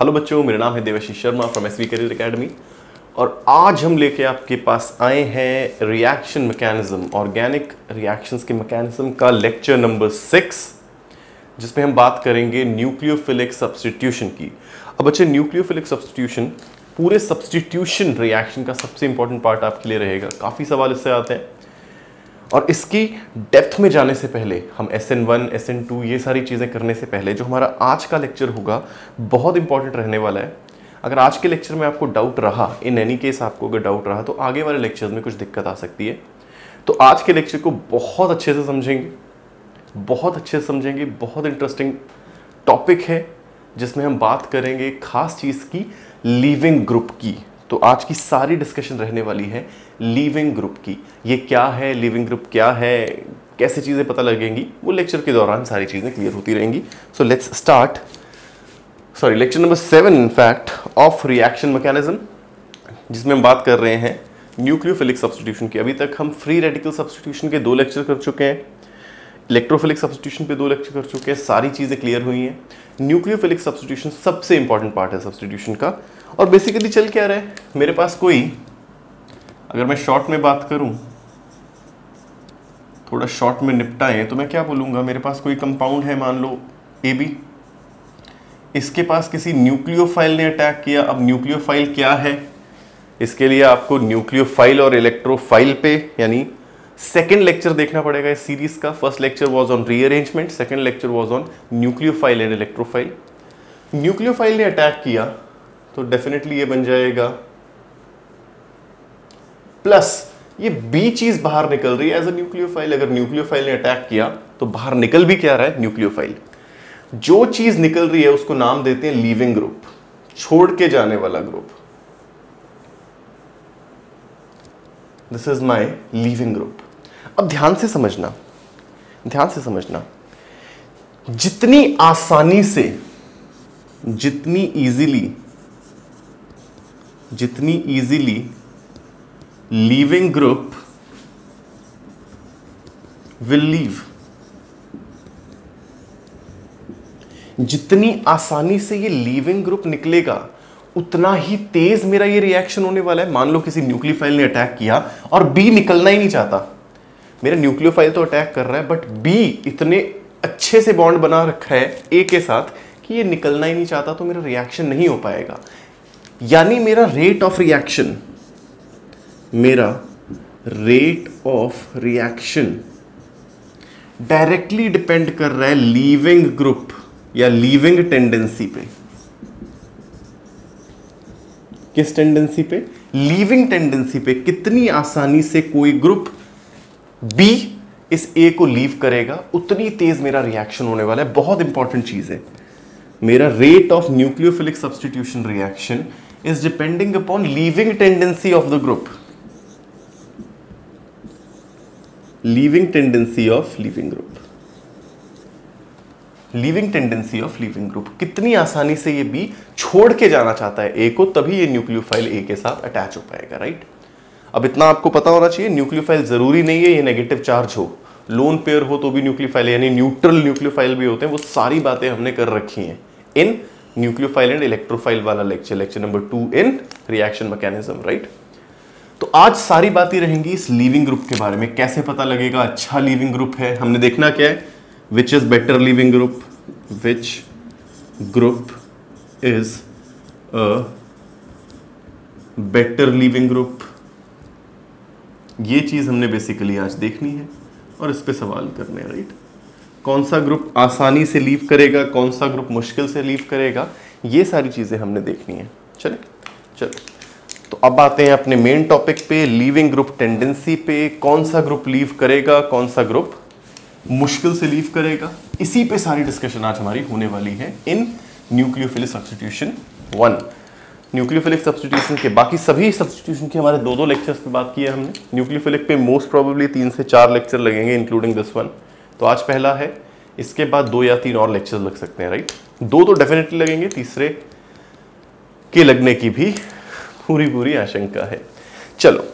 Hello बच्चों, मेरा नाम है Devashish Sharma from S V career academy और आज हम लेके आपके पास आए हैं रिएक्शन मैकेनिज्म ऑर्गेनिक रिएक्शंस के मैकेनिज्म का लेक्चर नंबर सिक्स जिसमें हम बात करेंगे न्यूक्लियोफिलिक सब्सटीट्यूशन की। अब बच्चे न्यूक्लियोफिलिक सब्सटीट्यूशन पूरे सब्सटीट्यूशन रिएक्शन का सबसे इंपॉर्टेंट पार्ट आपके लिए रहेगा। काफ़ी सवाल इससे आते हैं। और इसकी डेप्थ में जाने से पहले, हम S N one S N two ये सारी चीज़ें करने से पहले, जो हमारा आज का लेक्चर होगा, बहुत इंपॉर्टेंट रहने वाला है। अगर आज के लेक्चर में आपको डाउट रहा इन एनी केस आपको अगर डाउट रहा तो आगे वाले लेक्चर्स में कुछ दिक्कत आ सकती है। तो आज के लेक्चर को बहुत अच्छे से समझेंगे। बहुत अच्छे से समझेंगे, बहुत इंटरेस्टिंग टॉपिक है, जिसमें हम बात करेंगे खास चीज़ की लिविंग ग्रुप की। तो आज की सारी डिस्कशन रहने वाली है लिविंग ग्रुप की। ये क्या है? लिविंग ग्रुप क्या है? कैसे चीज़ें पता लगेंगी? वो लेक्चर के दौरान सारी चीज़ें क्लियर होती रहेंगी। So let's start sorry lecture number seven in fact of reaction mechanism जिसमें हम बात कर रहे हैं न्यूक्लियोफिलिक सब्सटीट्यूशन की। अभी तक हम फ्री रेडिकल सब्सटीट्यूशन के दो लेक्चर कर चुके हैं। इलेक्ट्रोफिलिक सब्सटीट्यूशन पे दो लेक्चर कर चुके हैं। सारी चीज़ें क्लियर हुई हैं। न्यूक्लियोफिलिक सब्सटीट्यूशन सबसे इंपॉर्टेंट पार्ट है सब्सटीट्यूशन का। और बेसिकली चल क्या रहा है? मेरे पास कोई, अगर मैं शॉर्ट में बात करूँ, थोड़ा शॉर्ट में निपटाएँ तो मैं क्या बोलूँगा? मेरे पास कोई कंपाउंड है, मान लो ए बी इसके पास किसी न्यूक्लियोफाइल ने अटैक किया। अब न्यूक्लियोफाइल क्या है? इसके लिए आपको न्यूक्लियोफाइल और इलेक्ट्रोफाइल पे, यानी सेकेंड लेक्चर देखना पड़ेगा इस सीरीज़ का। First lecture was on rearrangement second lecture was on nucleophile and electrophile nucleophile ने अटैक किया तो डेफिनेटली ये बन जाएगा। प्लस ये बी चीज़ बाहर निकल रही है। एज अ न्यूक्लियोफाइल अगर न्यूक्लियोफाइल ने अटैक किया तो बाहर निकल भी क्या रहा है? न्यूक्लियोफाइल जो चीज़ निकल रही है, उसको नाम देते हैं लीविंग ग्रुप छोड़ के जाने वाला group this is my leaving group अब ध्यान से समझना। ध्यान से समझना। जितनी आसानी से, जितनी इजीली जितनी easily leaving group will leave जितनी आसानी से ये लीविंग ग्रुप निकलेगा, उतना ही तेज मेरा ये रिएक्शन होने वाला है। मान लो किसी न्यूक्लियोफाइल ने अटैक किया और बी निकलना ही नहीं चाहता। मेरा न्यूक्लियोफाइल तो अटैक कर रहा है बट बी इतने अच्छे से बॉन्ड बना रखा है ए के साथ कि ये निकलना ही नहीं चाहता तो मेरा रिएक्शन नहीं हो पाएगा। यानी मेरा रेट ऑफ़ रिएक्शन मेरा rate of reaction directly depend कर रहा है लीविंग ग्रुप या लीविंग टेंडेंसी पे। किस टेंडेंसी पे? लीविंग टेंडेंसी पे कितनी आसानी से कोई ग्रुप बी इस ए को लीव करेगा, उतनी तेज मेरा रिएक्शन होने वाला है। बहुत इंपॉर्टेंट चीज़ है। मेरा rate of nucleophilic substitution reaction is depending upon leaving tendency of the group leaving tendency of leaving group leaving tendency of leaving group कितनी आसानी से ये बी छोड़ के जाना चाहता है ए को, तभी ये न्यूक्लियोफाइल ए के साथ अटैच हो पाएगा राइट अब इतना आपको पता होना चाहिए न्यूक्लियोफाइल ज़रूरी नहीं है, ये नेगेटिव चार्ज हो। लोन पेयर हो तो भी न्यूक्लियोफाइल यानी न्यूट्रल न्यूक्लियोफाइल भी होते हैं, वो सारी बातें हमने कर रखी हैं। इन न्यूक्लियोफाइल एंड इलेक्ट्रोफाइल वाला lecture lecture number two in reaction mechanism right तो आज सारी बातें रहेंगी इस लीविंग ग्रुप के बारे में। कैसे पता लगेगा? अच्छा लीविंग ग्रुप है। हमने देखना क्या है? Which is better leaving group? Which group is a better leaving group? ये चीज़ हमने बेसिकली आज देखनी है और इस पर सवाल करने राइट कौन सा ग्रुप आसानी से लीव करेगा, कौन सा ग्रुप मुश्किल से लीव करेगा, ये सारी चीज़ें हमने देखनी है। चले, चलो। तो अब आते हैं अपने मेन टॉपिक पे लीविंग ग्रुप टेंडेंसी पे, कौन सा ग्रुप लीव करेगा, कौन सा ग्रुप मुश्किल से लीव करेगा। इसी पे सारी डिस्कशन आज हमारी होने वाली है in nucleophilic substitution one nucleophilic substitution के बाकी सभी सब्सटीट्यूशन के हमारे दो दो लेक्चर्स पे बात की है हमने। न्यूक्लियोफिलिक पे मोस्ट प्रोबेबली तीन से चार लेक्चर लगेंगे इंक्लूडिंग दिस वन तो आज पहला है, इसके बाद दो या तीन और लेक्चर लग सकते हैं राइट दो तो डेफिनेटली लगेंगे, तीसरे के लगने की भी पूरी पूरी आशंका है। चलो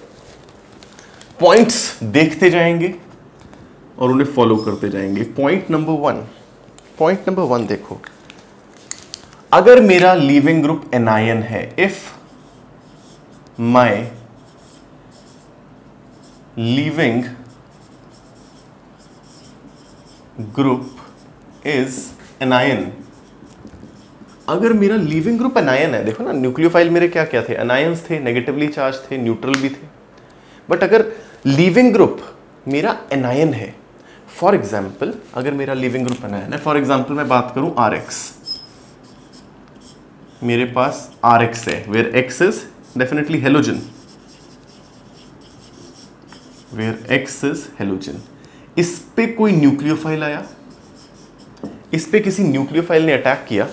पॉइंट्स देखते जाएँगे और उन्हें फॉलो करते जाएँगे। Point number one point number one देखो। अगर मेरा लीविंग ग्रुप एनायन है if my leaving group is anion अगर मेरा लीविंग ग्रुप एनायन है, देखो ना न्यूक्लियोफाइल मेरे क्या क्या थे? एनायंस थे नेगेटिवली चार्ज थे न्यूट्रल भी थे। बट अगर लिविंग ग्रुप मेरा एनायन है फॉर एग्ज़ाम्पल अगर मेरा लिविंग ग्रुप एनायन है फॉर एग्ज़ाम्पल मैं बात करूँ आर एक्स मेरे पास आर एक्स है where X is definitely halogen where X is halogen इस पे कोई न्यूक्लियोफाइल आया? इस पे किसी न्यूक्लियोफाइल ने अटैक किया?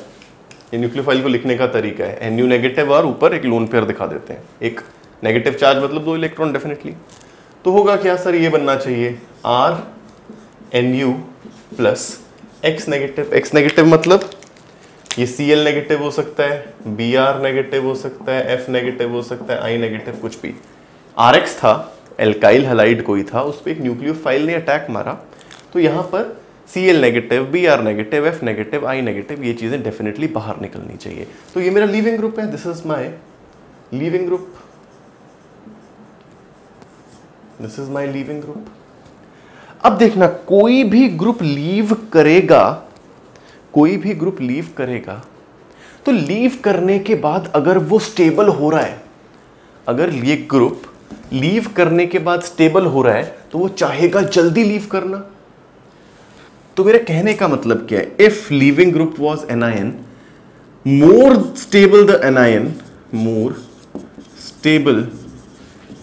ये न्यूक्लियोफाइल को लिखने का तरीका है। एन यू नेगेटिव और ऊपर एक लोन पेयर दिखा देते हैं। एक नेगेटिव चार्ज मतलब दो इलेक्ट्रॉन डेफिनेटली तो होगा क्या, सर, ये बनना चाहिए। R N U plus X negative X negative मतलब? ये सी एल नेगेटिव हो सकता है बी आर नेगेटिव हो सकता है एफ़ नेगेटिव हो सकता है आई नेगेटिव कुछ भी। आर एक्स था एल्काइल हलाइड कोई था, उस पर एक न्यूक्लियोफाइल ने अटैक मारा। तो यहाँ पर C L negative B R negative F negative I negative ये चीज़ें डेफिनेटली बाहर निकलनी चाहिए। तो ये मेरा लीविंग ग्रुप है this is my leaving group this is my leaving group अब देखना, कोई भी ग्रुप लीव करेगा, कोई भी ग्रुप लीव करेगा तो लीव करने के बाद अगर वो स्टेबल हो रहा है, अगर ये ग्रुप लीव करने के बाद स्टेबल हो रहा है तो वो चाहेगा जल्दी लीव करना। तो मेरे कहने का मतलब क्या है? If leaving group was anion more stable the anion more stable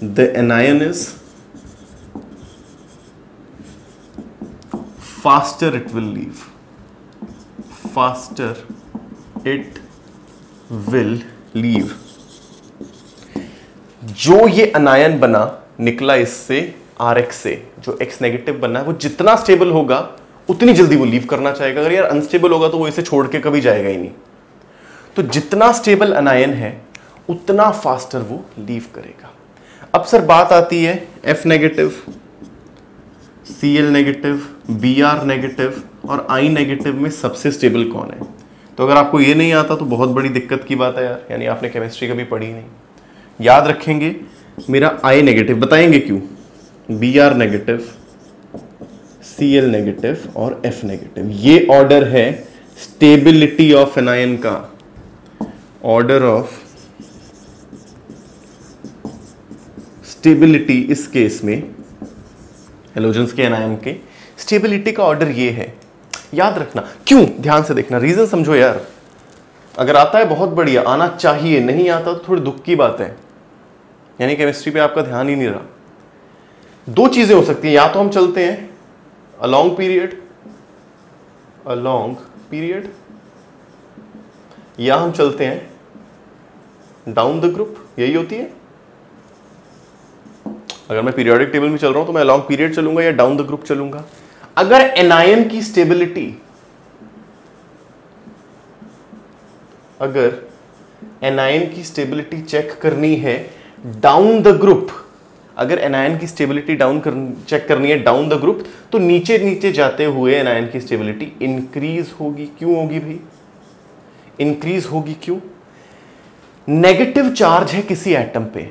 the anion is faster it will leave. Faster it will leave. जो ये अनायन बना, निकला इससे आर एक्स से, जो एक्स नेगेटिव बना है, वो जितना स्टेबल होगा, उतनी जल्दी वो लीव करना चाहेगा। अगर यार अनस्टेबल होगा तो वो इसे छोड़ के कभी जाएगा ही नहीं। तो जितना स्टेबल अनायन है, उतना फास्टर वो लीव करेगा। अब सर बात आती है F negative C L negative B R negative और आई नेगेटिव में सबसे स्टेबल कौन है? तो अगर आपको ये नहीं आता तो बहुत बड़ी दिक्कत की बात है यार। यानी आपने केमिस्ट्री कभी पढ़ी नहीं। याद रखेंगे, मेरा आई नेगेटिव बताएँगे क्यों? B R negative C L negative और एफ़ नेगेटिव ये ऑर्डर है स्टेबिलिटी ऑफ़ एनायन का। ऑर्डर ऑफ़ स्टेबिलिटी इस केस में हेलोजेंस के एनायन के। स्टेबिलिटी का ऑर्डर ये है। याद रखना। क्यों? ध्यान से देखना। रीजन समझो यार। अगर आता है बहुत बढ़िया, आना चाहिए, नहीं आता तो थोड़ी दुख की बात है। यानी केमिस्ट्री पे आपका ध्यान ही नहीं रहा। दो चीज़ें हो सकती हैं, या तो हम चलते हैं अलोंग पीरियड अलोंग पीरियड या हम चलते हैं डाउन द ग्रुप यही होती है। अगर मैं पीरियोडिक टेबल में चल रहा हूँ तो मैं लॉन्ग पीरियड चलूँगा या डाउन द ग्रुप चलूँगा। अगर एनायन की स्टेबिलिटी अगर एनायन की स्टेबिलिटी चेक करनी है डाउन द ग्रुप अगर एनायन की स्टेबिलिटी डाउन कर, चेक करनी है डाउन द ग्रुप तो नीचे नीचे जाते हुए एनायन की स्टेबिलिटी इंक्रीज होगी। क्यों होगी भाई? इंक्रीज होगी क्यों? नेगेटिव चार्ज है किसी एटम पे।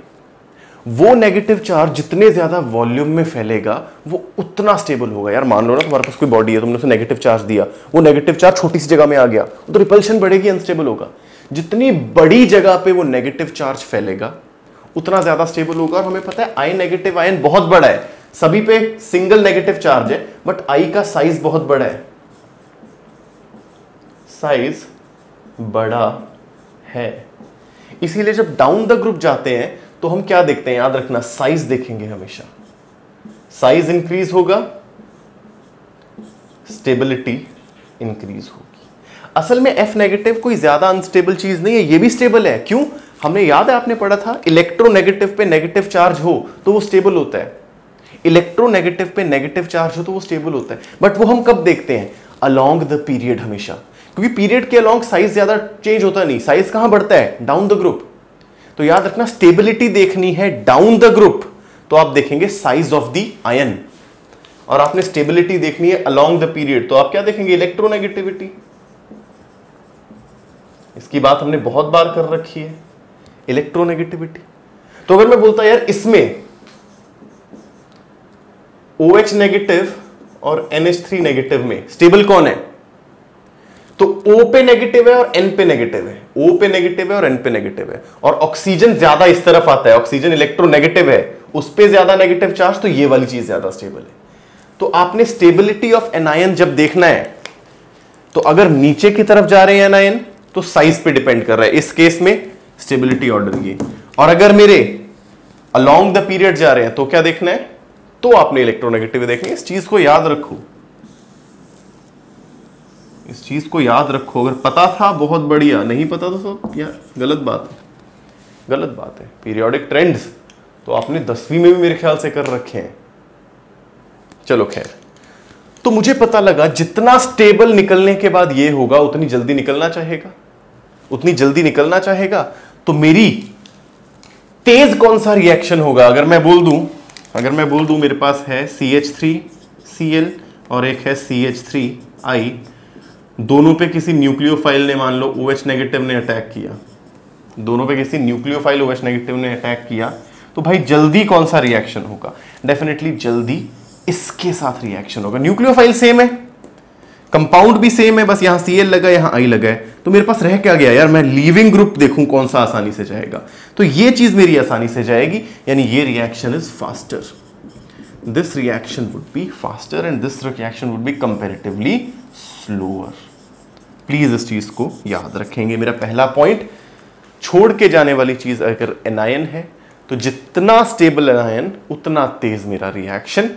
वो नेगेटिव चार्ज जितने ज़्यादा वॉल्यूम में फैलेगा वो उतना स्टेबल होगा। यार मान लो ना तुम्हारे पास कोई बॉडी है तुमने उसे नेगेटिव चार्ज दिया। वो नेगेटिव चार्ज छोटी सी जगह में आ गया तो रिपल्शन बढ़ेगी अनस्टेबल होगा। जितनी बड़ी जगह पे वो नेगेटिव चार्ज फैलेगा उतना ज़्यादा स्टेबल होगा। और हमें पता है आई नेगेटिव आयन बहुत बड़ा है। सभी पे सिंगल नेगेटिव चार्ज है बट आई का साइज़ बहुत बड़ा है। साइज़ बड़ा है। इसीलिए जब डाउन द ग्रुप जाते हैं तो हम क्या देखते हैं? याद रखना साइज़ देखेंगे हमेशा। साइज़ इंक्रीज होगा स्टेबिलिटी इंक्रीज होगी। असल में एफ़ नेगेटिव कोई ज़्यादा अनस्टेबल चीज़ नहीं है, ये भी स्टेबल है। क्यों? हमने याद है आपने पढ़ा था इलेक्ट्रोनेगेटिव पे नेगेटिव चार्ज हो तो वो स्टेबल होता है। इलेक्ट्रोनेगेटिव पे नेगेटिव चार्ज हो तो वो स्टेबल होता है। बट वो हम कब देखते हैं? अलोंग द पीरियड हमेशा। क्योंकि पीरियड के अलोंग साइज़ ज़्यादा चेंज होता नहीं। साइज़ कहाँ बढ़ता है? डाउन द ग्रुप तो याद रखना स्टेबिलिटी देखनी है डाउन द ग्रुप तो आप देखेंगे साइज़ ऑफ़ द आयन और आपने स्टेबिलिटी देखनी है अलोंग द पीरियड तो आप क्या देखेंगे? इलेक्ट्रोनेगेटिविटी इसकी बात हमने बहुत बार कर रखी है। इलेक्ट्रोनेगेटिविटी तो अगर मैं बोलता यार, इसमें ओ OH नेगेटिव और NH3 नेगेटिव में स्टेबल कौन है? तो O पे नेगेटिव है और N पे नेगेटिव है। O पे नेगेटिव है और N पे नेगेटिव है। और ऑक्सीजन ज़्यादा इस तरफ़ आता है ऑक्सीजन इलेक्ट्रोनेगेटिव है, उस पे ज़्यादा नेगेटिव चार्ज तो ये वाली चीज़ ज़्यादा स्टेबल है। तो आपने स्टेबिलिटी ऑफ़ एनायन जब देखना है तो अगर नीचे की तरफ़ जा रहे हैं एनायन तो साइज़ पे डिपेंड कर रहा है। इस केस में स्टेबिलिटी ऑर्डर ये और अगर मेरे अलोंग द पीरियड जा रहे हैं तो क्या देखना है? तो आपने इलेक्ट्रोनेगेटिव देखनी इस चीज़ को याद रखो। इस चीज़ को याद रखो। अगर पता था, बहुत बढ़िया। नहीं पता तो सब यार गलत बात है। गलत बात है। पीरियोडिक ट्रेंड्स तो आपने दसवीं में भी मेरे ख्याल से कर रखे हैं। चलो खैर। तो मुझे पता लगा, जितना स्टेबल निकलने के बाद ये होगा, उतनी जल्दी निकलना चाहेगा। उतनी जल्दी निकलना चाहेगा तो मेरी तेज कौन सा रिएक्शन होगा? अगर मैं बोल दूँ, अगर मैं बोल दूँ मेरे पास है C H three C L और एक है सी एच थ्री आई दोनों पे किसी न्यूक्लियोफाइल ने मान लो ओ एच नेगेटिव ने अटैक किया। दोनों पे किसी न्यूक्लियोफाइल ओ एच नेगेटिव ने अटैक किया। तो भाई जल्दी कौन सा रिएक्शन होगा? डेफिनेटली जल्दी इसके साथ रिएक्शन होगा। न्यूक्लियोफाइल सेम है। कंपाउंड भी सेम है, बस यहाँ सी एल लगा, यहाँ आई लगा है। तो मेरे पास रह क्या गया यार? मैं लीविंग ग्रुप देखूँ कौन सा आसानी से जाएगा। तो ये चीज़ मेरी आसानी से जाएगी, यानी ये reaction is faster this reaction would be faster and this reaction would be comparatively slower please इस चीज़ को याद रखेंगे। मेरा पहला पॉइंट छोड़ के जाने वाली चीज़ अगर एनायन है तो जितना स्टेबल एनायन उतना तेज मेरा रिएक्शन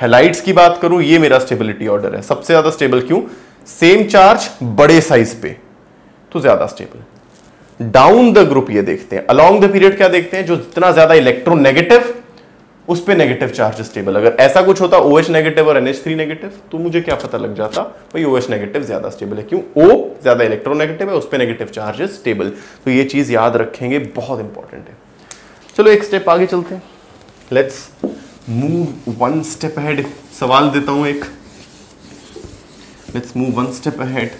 हेलाइट्स की बात करूँ, ये मेरा स्टेबिलिटी ऑर्डर है। सबसे ज़्यादा स्टेबल क्यों? सेम चार्ज बड़े साइज़ पे तो ज़्यादा स्टेबल डाउन द ग्रुप ये देखते हैं। अलोंग द पीरियड क्या देखते हैं? जो जितना ज़्यादा इलेक्ट्रोनेगेटिव उस पे नेगेटिव चार्ज स्टेबल अगर ऐसा कुछ होता ओ नेगेटिव और NH3 नेगेटिव तो मुझे क्या पता लग जाता, भाई ओ नेगेटिव ज़्यादा स्टेबल है। क्यों? ओ ज़्यादा इलेक्ट्रोनेगेटिव है, उस पे नेगेटिव चार्ज स्टेबल तो ये चीज़ याद रखेंगे, बहुत इंपॉर्टेंट है। चलो एक स्टेप आगे चलते हैं। Let's move one step ahead सवाल देता हूँ एक। Let's move one step ahead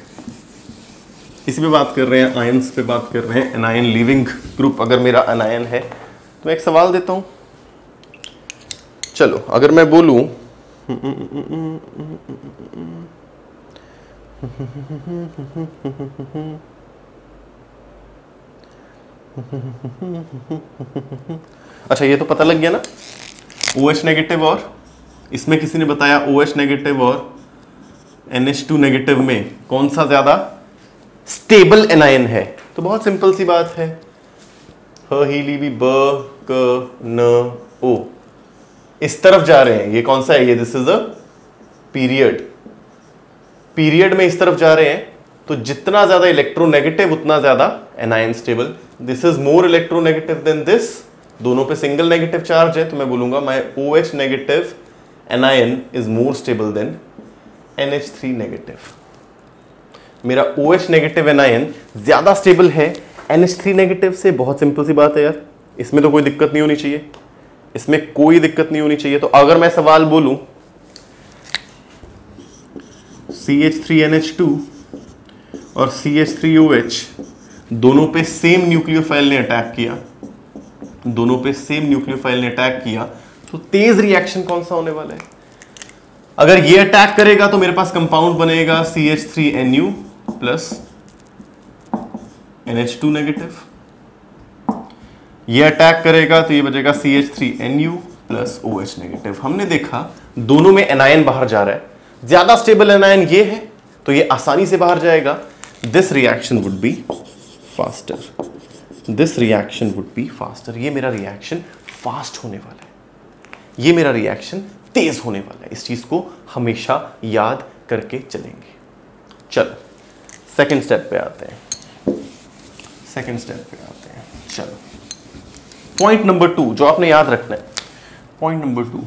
इसी पे बात कर रहे हैं आयंस पे बात कर रहे हैं एनायन लिविंग ग्रुप अगर मेरा अनायन है तो मैं एक सवाल देता हूँ। चलो, अगर मैं बोलूँ अच्छा ये तो पता लग गया ना? ओ OH नेगेटिव और? इसमें किसी ने बताया ओ OH नेगेटिव और NH2 नेगेटिव में कौन सा ज़्यादा स्टेबल एनायन है? तो बहुत सिंपल सी बात है। ह, ही भी ब, क, न, ओ। इस तरफ़ जा रहे हैं। ये कौन सा है? ये this is a period period में इस तरफ़ जा रहे हैं तो जितना ज़्यादा इलेक्ट्रोनेगेटिव उतना ज़्यादा anion stable this is more electronegative than this दोनों पे सिंगल नेगेटिव चार्ज है तो मैं बोलूँगा my O H negative anion is more stable than N H three negative मेरा ओ एच नेगेटिव एनायन ज़्यादा स्टेबल है। एन एच थ्री नेगेटिव से बहुत सिंपल सी बात है यार। इसमें तो कोई दिक्कत नहीं होनी चाहिए। इसमें कोई दिक्कत नहीं होनी चाहिए। तो अगर मैं सवाल बोलूँ C H three N H two और C H three O H दोनों पे सेम न्यूक्लियोफाइल ने अटैक किया। दोनों पे सेम न्यूक्लियोफाइल ने अटैक किया तो तेज रिएक्शन कौन सा होने वाला है? अगर ये अटैक करेगा तो मेरे पास कंपाउंड बनेगा C H three N U plus N H two negative ये अटैक करेगा तो ये बचेगा C H three N U plus O H negative हमने देखा दोनों में एनायन बाहर जा रहा है। ज़्यादा स्टेबल एनायन ये है तो ये आसानी से बाहर जाएगा। This reaction would be faster this reaction would be faster ये मेरा रिएक्शन फास्ट होने वाला है। ये मेरा रिएक्शन तेज होने वाला है। इस चीज़ को हमेशा याद करके चलेंगे। चलो सेकेंड स्टेप पे आते हैं। सेकेंड स्टेप पे आते हैं। चलो। पॉइंट नंबर टू जो आपने याद रखना है। पॉइंट नंबर टू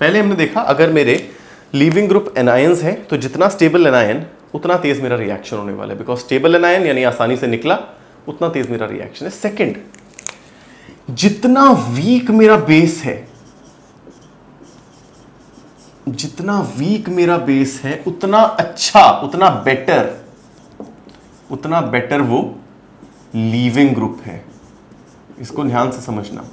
पहले हमने देखा, अगर मेरे लीविंग ग्रुप एनायंस है तो जितना स्टेबल एनायन उतना तेज मेरा रिएक्शन होने वाला है। बिकॉज़ स्टेबल एनायन यानी आसानी से निकला उतना तेज मेरा रिएक्शन है। सेकेंड जितना वीक मेरा बेस है, जितना वीक मेरा बेस है, उतना अच्छा उतना बेटर उतना बेटर वो लीविंग ग्रुप है। इसको ध्यान से समझना।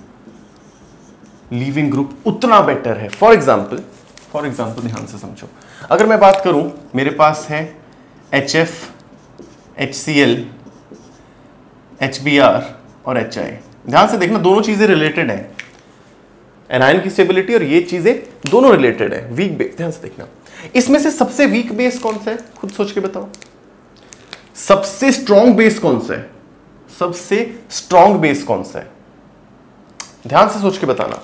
लीविंग ग्रुप उतना बेटर है। फॉर एग्ज़ाम्पल फॉर एग्ज़ाम्पल ध्यान से समझो। अगर मैं बात करूँ, मेरे पास है H F H C L R और एच आई ध्यान से देखना, दोनों चीज़ें रिलेटेड है। एनायन की स्टेबिलिटी और ये चीज़ें दोनों रिलेटेड है। वीक बेस ध्यान से देखना। इसमें से सबसे वीक बेस कौन सा है? खुद सोच के बताओ। सबसे स्ट्रॉन्ग बेस कौन सा है? सबसे स्ट्रॉन्ग बेस कौन सा है? ध्यान से सोच के बताना।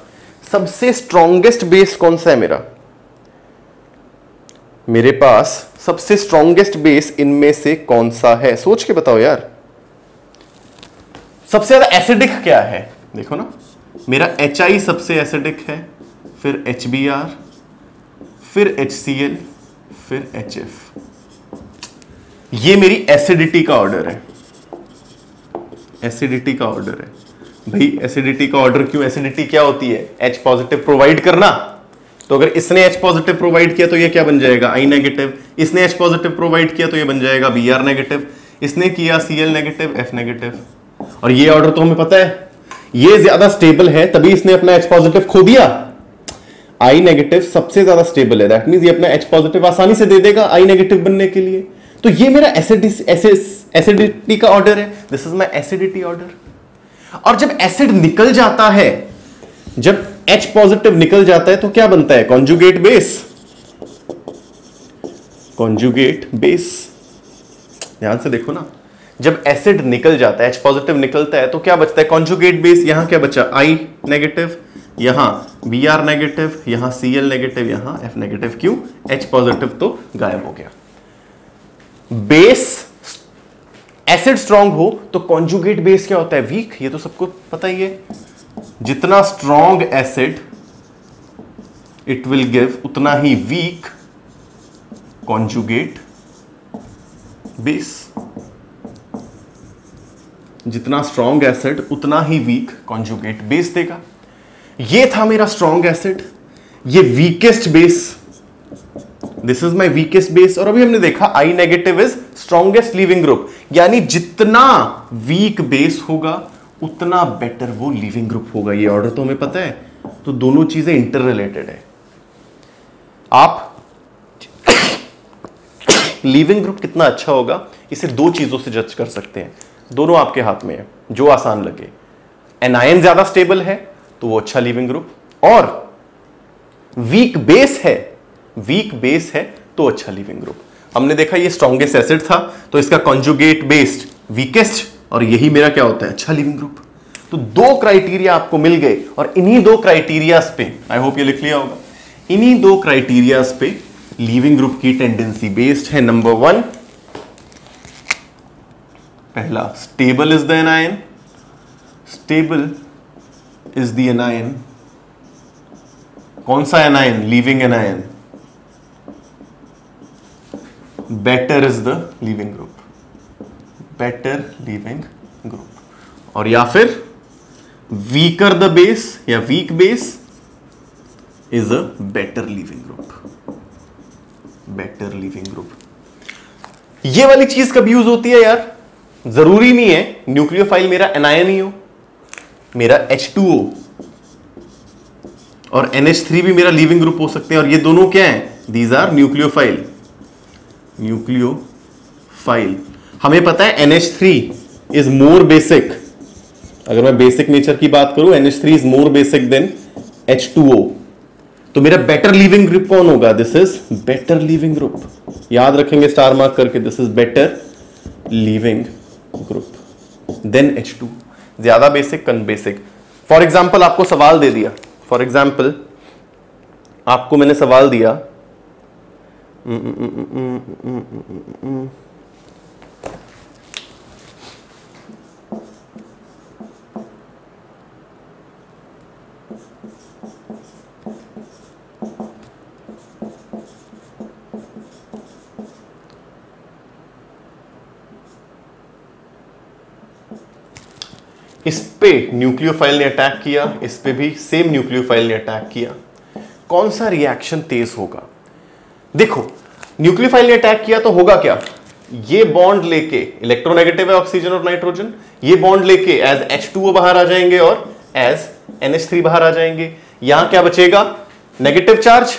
सबसे स्ट्रॉन्गेस्ट बेस कौन सा है मेरा? मेरे पास सबसे स्ट्रॉन्गेस्ट बेस इनमें से कौन सा है? सोच के बताओ यार। सबसे ज़्यादा एसिडिक क्या है? देखो ना। मेरा एच आई सबसे एसिडिक है, फिर एच बी आर फिर एच सी एल फिर एच एफ़ ये मेरी एसिडिटी का ऑर्डर है। एसिडिटी का ऑर्डर है। भाई एसिडिटी का ऑर्डर क्यों? एसिडिटी क्या होती है? एच पॉजिटिव प्रोवाइड करना। तो अगर इसने एच पॉजिटिव प्रोवाइड किया तो ये क्या बन जाएगा? आई नेगेटिव इसने एच पॉजिटिव प्रोवाइड किया तो ये बन जाएगा बी आर नेगेटिव इसने किया C L negative F negative और ये ऑर्डर तो हमें पता है। ये ज़्यादा स्टेबल है, तभी इसने अपना एच पॉजिटिव खो दिया। आई नेगेटिव सबसे ज़्यादा स्टेबल है। दैट मीन ये अपना एच पॉजिटिव आसानी से दे देगा आई नेगेटिव बनने के लिए। तो ये मेरा एसिडिटी का ऑर्डर है। This is my acidity order और जब एसिड निकल जाता है, जब एच पॉजिटिव निकल जाता है तो क्या बनता है? कॉन्जुगेट बेस कॉन्जुगेट बेस ध्यान से देखो ना। जब एसिड निकल जाता है एच पॉजिटिव निकलता है तो क्या बचता है? कॉन्जुगेट बेस यहाँ क्या बचा? आई नेगेटिव यहाँ बी आर नेगेटिव यहाँ सी एल नेगेटिव यहाँ एफ़ नेगेटिव क्यों? एच पॉजिटिव तो गायब हो गया। बेस एसिड स्ट्रांग हो तो कॉन्जुगेट बेस क्या होता है? वीक ये तो सबको पता ही है। जितना strong acid it will give उतना ही वीक कॉन्जुगेट बेस जितना स्ट्रॉन्ग एसिड उतना ही वीक कॉन्जुगेट बेस देगा। ये था मेरा स्ट्रॉन्ग एसिड ये weakest base this is my weakest base और अभी हमने देखा I negative is strongest leaving group यानी जितना वीक बेस होगा, उतना बेटर वो लिविंग ग्रुप होगा। ये ऑर्डर तो हमें पता है तो दोनों चीज़ें इंटर रिलेटेड है। आप लिविंग ग्रुप कितना अच्छा होगा, इसे दो चीज़ों से जज कर सकते हैं। दोनों आपके हाथ में है, जो आसान लगे। एनायन ज़्यादा स्टेबल है तो वो अच्छा लिविंग ग्रुप और वीक बेस है वीक बेस है तो अच्छा लिविंग ग्रुप हमने देखा ये स्ट्रॉन्गेस्ट एसिड था तो इसका कॉन्जुगेट बेस्ड वीकेस्ट और यही मेरा क्या होता है अच्छा लिविंग ग्रुप तो दो क्राइटेरिया आपको मिल गए, और इन्हीं दो क्राइटेरियाज पे आई होप ये लिख लिया होगा। इन्हीं दो क्राइटेरियाज पे लिविंग ग्रुप की टेंडेंसी बेस्ड है नंबर वन पहला stable is the anion stable is the anion कौन सा anion leaving anion better is the leaving group better leaving group और या फिर वीकर द बेस या weak base is a better leaving group better leaving group ये वाली चीज़ कब use होती है यार? ज़रूरी नहीं है न्यूक्लियोफाइल मेरा एनायन ही हो, मेरा H2O और NH3 भी मेरा लिविंग ग्रुप हो सकते हैं, और ये दोनों क्या हैं? दीज आर न्यूक्लियोफाइल न्यूक्लियोफाइल हमें पता है NH3 इज़ मोर बेसिक अगर मैं बेसिक नेचर की बात करूँ NH3 is more basic then H2O तो मेरा बेटर लिविंग ग्रुप कौन होगा? This is better leaving group. याद रखेंगे स्टार मार्क करके this is better leaving group than H2 ज़्यादा बेसिक कन बेसिक फॉर एग्ज़ाम्पल आपको सवाल दे दिया फॉर एग्ज़ाम्पल आपको मैंने सवाल दिया mm, mm, mm, इस पे न्यूक्लियोफाइल ने अटैक किया, इस पे भी सेम न्यूक्लियोफाइल ने अटैक किया। कौन सा रिएक्शन तेज होगा? देखो, न्यूक्लियोफाइल ने अटैक किया तो होगा क्या? ये बॉन्ड लेके इलेक्ट्रोनेगेटिव है ऑक्सीजन और नाइट्रोजन ये बॉन्ड लेके एज H2O बाहर आ जाएँगे और एज NH3 बाहर आ जाएँगे। यहाँ क्या बचेगा? नेगेटिव चार्ज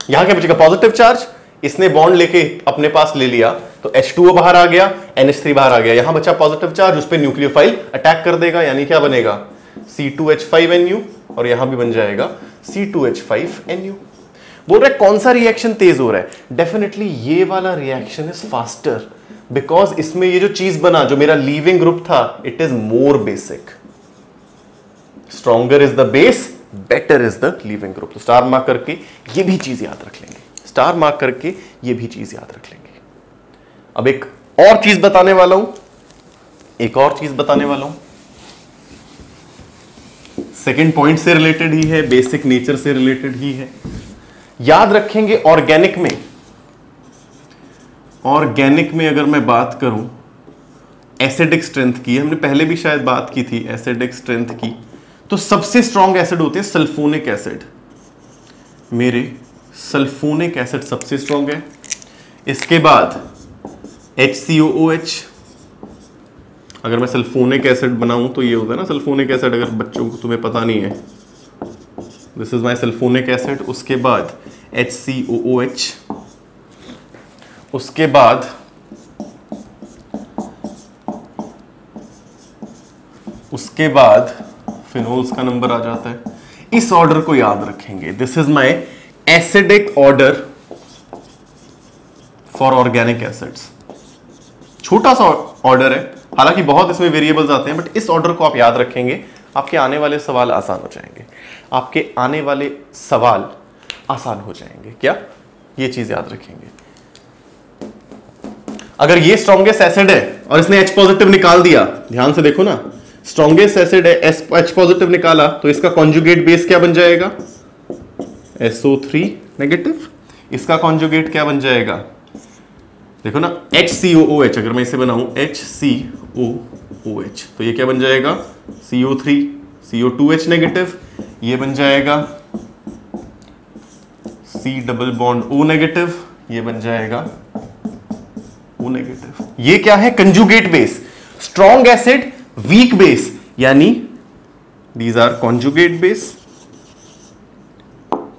यहाँ क्या बचेगा? पॉजिटिव चार्ज इसने बॉन्ड लेके अपने पास ले लिया तो H2O बाहर आ गया NH3 बाहर आ गया। यहाँ बचा पॉजिटिव चार्ज उस पर न्यूक्लियोफाइल अटैक कर देगा, यानी क्या बनेगा? C2H5NU और यहाँ भी बन जाएगा C2H5NU बोल रहे कौन सा रिएक्शन तेज हो रहा है? डेफिनेटली ये वाला रिएक्शन इज़ फास्टर बिकॉज़ इसमें ये जो चीज़ बना, जो मेरा लीविंग ग्रुप था it is more basic stronger is the base better is the leaving group तो स्टार मार्क करके ये भी चीज़ याद रख लेंगे। स्टार मार्क करके ये भी चीज़ याद रख लेंगे। अब एक और चीज़ बताने वाला हूँ। एक और चीज़ बताने वाला हूँ। सेकेंड पॉइंट से रिलेटेड ही है बेसिक नेचर से रिलेटेड ही है। याद रखेंगे ऑर्गेनिक में। ऑर्गेनिक में अगर मैं बात करूँ एसिडिक स्ट्रेंथ की, हमने पहले भी शायद बात की थी एसिडिक स्ट्रेंथ की तो सबसे स्ट्रॉन्ग एसिड होते हैं सल्फोनिक एसिड मेरे सल्फोनिक एसिड सबसे स्ट्रॉन्ग है। इसके बाद एच सी ओ एच अगर मैं सल्फोनिक एसिड बनाऊँ तो ये होता है ना, सल्फोनिक एसिड अगर बच्चों को तुम्हें पता नहीं है। This is my sulphonic acid. उसके बाद एच सी ओ ओ एच उसके बाद उसके बाद फिनोल्स का नंबर आ जाता है। इस ऑर्डर को याद रखेंगे। This is my acidic order for organic acids छोटा सा ऑर्डर है। हालाँकि बहुत इसमें वेरिएबल्स आते हैं बट इस ऑर्डर को आप याद रखेंगे। आपके आने वाले सवाल आसान हो जाएँगे। आपके आने वाले सवाल आसान हो जाएँगे। क्या? ये चीज़ याद रखेंगे। अगर ये स्ट्रॉन्गेस्ट एसिड है और इसने एच पॉजिटिव निकाल दिया, ध्यान से देखो ना स्ट्रॉन्गेस्ट एसिड है एच पॉजिटिव निकाला तो इसका कॉन्जुगेट बेस क्या बन जाएगा? SO3 नेगेटिव इसका कॉन्जुगेट क्या बन जाएगा? देखो ना एच सी ओ ओ एच अगर मैं इसे बनाऊँ HCOOH तो ये क्या बन जाएगा? CO3 CO2H नेगेटिव ये बन जाएगा C double bond O negative ये बन जाएगा ओ नेगेटिव ये क्या है? Conjugate base strong acid weak base यानी these are conjugate base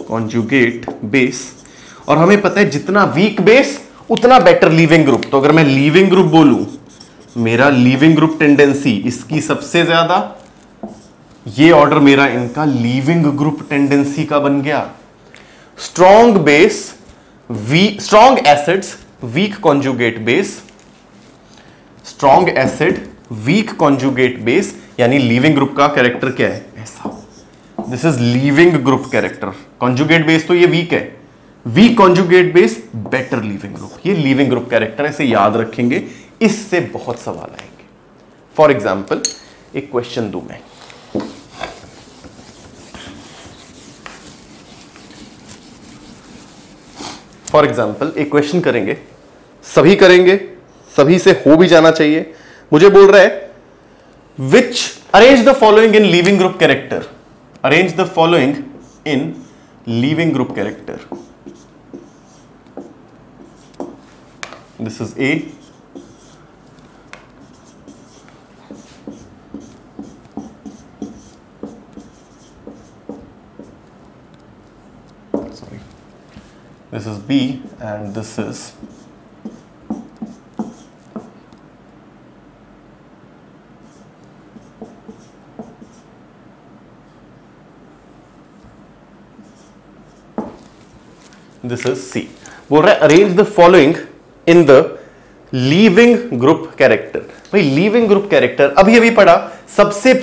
conjugate base और हमें पता है जितना वीक बेस उतना बेटर लीविंग ग्रुप तो अगर मैं लीविंग ग्रुप बोलूँ, मेरा लीविंग ग्रुप टेंडेंसी इसकी सबसे ज़्यादा, ये ऑर्डर मेरा इनका लीविंग ग्रुप टेंडेंसी का बन गया. Strong base we strong acids weak conjugate base strong acid weak conjugate base यानी लीविंग ग्रुप का कैरेक्टर क्या है? ऐसा. This is leaving group character conjugate base तो ये वीक है. Weak conjugate base better leaving group ये लीविंग ग्रुप कैरेक्टर ऐसे याद रखेंगे. इससे बहुत सवाल आएँगे. फॉर एग्ज़ाम्पल एक क्वेश्चन दू मैं. फॉर एग्ज़ाम्पल एक क्वेश्चन करेंगे. सभी करेंगे. सभी से हो भी जाना चाहिए. मुझे बोल रहा है which arrange the following in leaving group character Arrange the following in leaving group character. This is A. Sorry. This is B and this is this is C. बोल रहा है arrange the following in the leaving group character भाई leaving group character अभी अभी पढ़ा, सबसे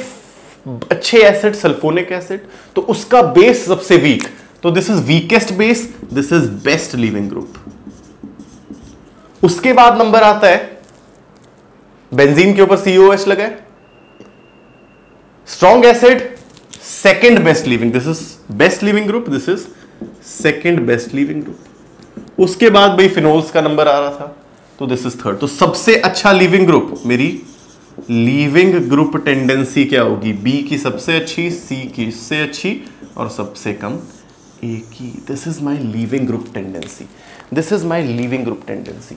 अच्छे acid sulphonic acid तो उसका बेस सबसे वीक तो this is weakest base this is best leaving group उसके बाद नंबर आता है बेंजीन के ऊपर सीओ सीओएच लगा strong acid second best leaving this is best leaving group this is second best leaving group उसके बाद भाई फिनोल्स का नंबर आ रहा था तो दिस इज़ थर्ड तो सबसे अच्छा लिविंग ग्रुप मेरी लीविंग ग्रुप टेंडेंसी क्या होगी? बी की सबसे अच्छी सी की इससे अच्छी, और सबसे कम ए की. This is my leaving group tendency this is my leaving group tendency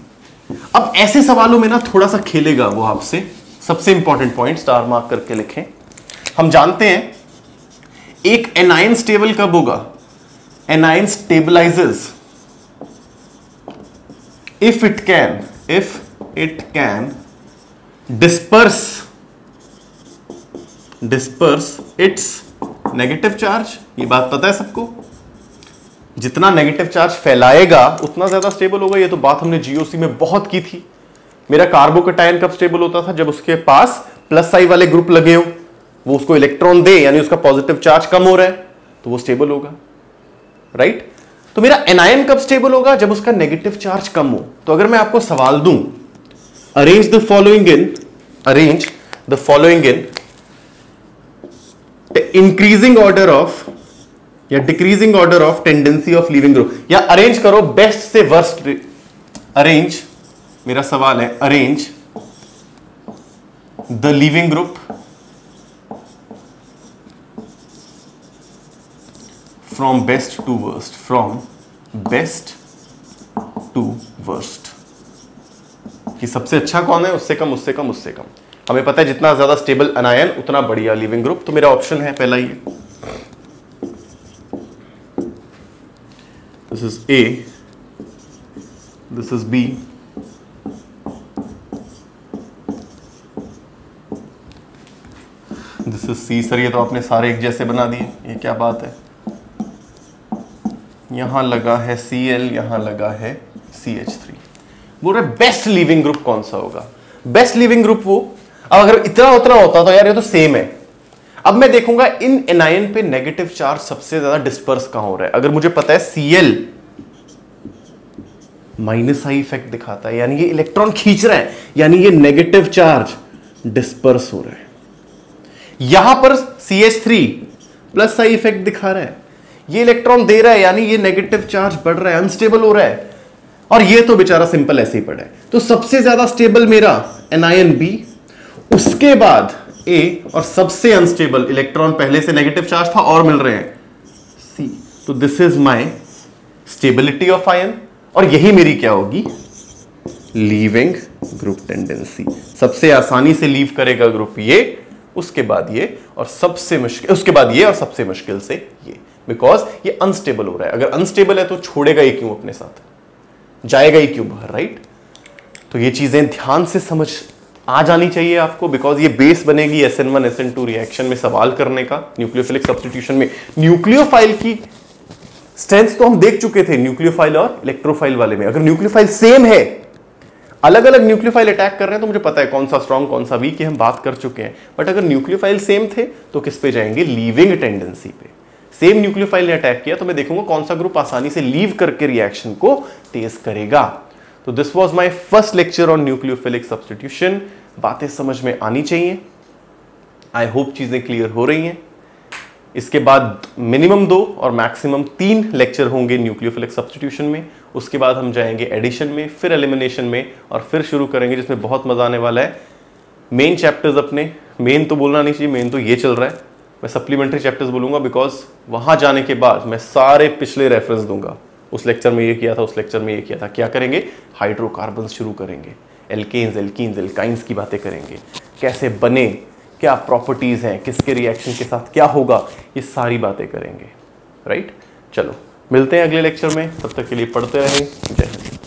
अब ऐसे सवालों में ना थोड़ा सा खेलेगा वो आपसे. सबसे इंपॉर्टेंट पॉइंट स्टार मार्क करके लिखें. हम जानते हैं, एक एनाइन स्टेबल कब होगा? Anion stabilises if it can if it can disperse disperse its negative charge ये बात पता है सबको? जितना नेगेटिव चार्ज फैलाएगा, उतना ज़्यादा स्टेबल होगा। ये तो बात हमने जीओसी में बहुत की थी। मेरा कार्बोकटायन कब स्टेबल होता था? जब उसके पास प्लस साई वाले ग्रुप लगे हो। वो उसको इलेक्ट्रॉन दे, यानी उसका पॉजिटिव चार्ज कम हो रहा है तो वो स्टेबल होगा। राइट तो मेरा एनायन कब स्टेबल होगा? जब उसका नेगेटिव चार्ज कम हो। तो अगर मैं आपको सवाल दूँ arrange the following in arrange the following in increasing order of या decreasing order of tendency of leaving group या अरेंज करो बेस्ट से वर्स्ट अरेंज मेरा सवाल है arrange the leaving group from best to worst from best to worst कि सबसे अच्छा कौन है? उससे कम उससे कम उससे कम। हमें पता है जितना ज़्यादा स्टेबल अनायन उतना बढ़िया लिविंग ग्रुप तो मेरा ऑप्शन है पहला ये। This is A this is B this is C sir, ये तो आपने सारे एक जैसे बना दिए। ये क्या बात है? यहाँ लगा है सी एल यहाँ लगा है सी एच थ्री बोल रहे बेस्ट लिविंग ग्रुप कौन सा होगा? बेस्ट लिविंग ग्रुप वो? अब अगर इतना उतना होता तो यार ये तो सेम है। अब मैं देखूँगा इन एनायन पे नेगेटिव चार्ज सबसे ज़्यादा डिस्पर्स कहाँ हो रहा है? अगर मुझे पता है सीएल माइनस आई इफ़ेक्ट दिखाता है, यानी ये इलेक्ट्रॉन खींच रहा है, यानी ये नेगेटिव चार्ज डिस्पर्स हो रहा है। यहाँ पर C H three plus I effect दिखा रहा है। ये इलेक्ट्रॉन दे रहा है, यानी ये नेगेटिव चार्ज बढ़ रहा है अनस्टेबल हो रहा है। और ये तो बेचारा सिंपल ऐसे ही पड़ा है। तो सबसे ज़्यादा स्टेबल मेरा एनायन बी उसके बाद ए और सबसे अनस्टेबल इलेक्ट्रॉन पहले से नेगेटिव चार्ज था और मिल रहे हैं। सी तो this is my stability of ion और यही मेरी क्या होगी? लीविंग ग्रुप टेंडेंसी सबसे आसानी से लीव करेगा ग्रुप ये, उसके बाद ये, और सबसे मुश्किल, उसके बाद ये और सबसे मुश्किल से ये। बिकॉज़ ये अनस्टेबल हो रहा है। अगर अनस्टेबल है तो छोड़ेगा ये क्यों अपने साथ? जाएगा ही क्यों बाहर राइट तो ये चीज़ें ध्यान से समझ आ जानी चाहिए आपको बिकॉज़ ये बेस बनेगी S N one S N two reaction में सवाल करने का न्यूक्लियोफिलिक सब्सटीट्यूशन में। न्यूक्लियोफाइल की स्ट्रेंथ तो हम देख चुके थे न्यूक्लियोफाइल और इलेक्ट्रोफाइल वाले में। अगर न्यूक्लियोफाइल सेम है अलग अलग न्यूक्लियोफाइल अटैक कर रहे हैं तो मुझे पता है कौन सा स्ट्रॉन्ग कौन सा वीक है हम बात कर चुके हैं। बट अगर न्यूक्लियोफाइल सेम थे तो किस पे जाएँगे? लीविंग टेंडेंसी पे। सेम न्यूक्लियोफाइल ने अटैक किया तो मैं देखूँगा कौन सा ग्रुप आसानी से लीव करके रिएक्शन को तेज करेगा। तो this was my first lecture on nucleophilic substitution बातें समझ में आनी चाहिए। आई होप चीज़ें क्लियर हो रही हैं। इसके बाद मिनिमम दो और मैक्सिमम तीन लेक्चर होंगे न्यूक्लियोफिलिक सब्सटीट्यूशन में। उसके बाद हम जाएँगे एडिशन में, फिर एलिमिनेशन में और फिर शुरू करेंगे, जिसमें बहुत मज़ा आने वाला है। मेन चैप्टर्स अपने। मेन तो बोलना नहीं चाहिए मेन तो ये चल रहा है। मैं सप्लीमेंट्री चैप्टर्स बोलूँगा बिकॉज़ वहाँ जाने के बाद मैं सारे पिछले रेफरेंस दूँगा। उस लेक्चर में ये किया था, उस लेक्चर में ये किया था। क्या करेंगे? हाइड्रोकार्बन शुरू करेंगे। एल्केन्स एल्कीन्स एल्काइंस की बातें करेंगे। कैसे बने? क्या प्रॉपर्टीज़ हैं? किसके रिएक्शन के साथ क्या होगा? ये सारी बातें करेंगे। राइट चलो, मिलते हैं अगले लेक्चर में। तब तक के लिए पढ़ते रहें। जय हिंद।